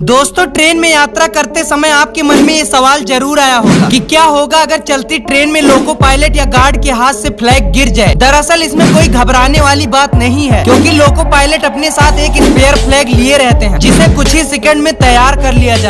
दोस्तों, ट्रेन में यात्रा करते समय आपके मन में ये सवाल ज़रूर आया होगा कि क्या होगा अगर चलती ट्रेन में लोको पायलट या गार्ड के हाथ से फ्लैग गिर जाए। दरअसल, इसमें कोई घबराने वाली बात नहीं है, क्योंकि लोको पायलट अपने साथ एक स्पेयर फ्लैग लिए रहते हैं, जिसे कुछ ही सेकंड में तैयार कर लिया जाए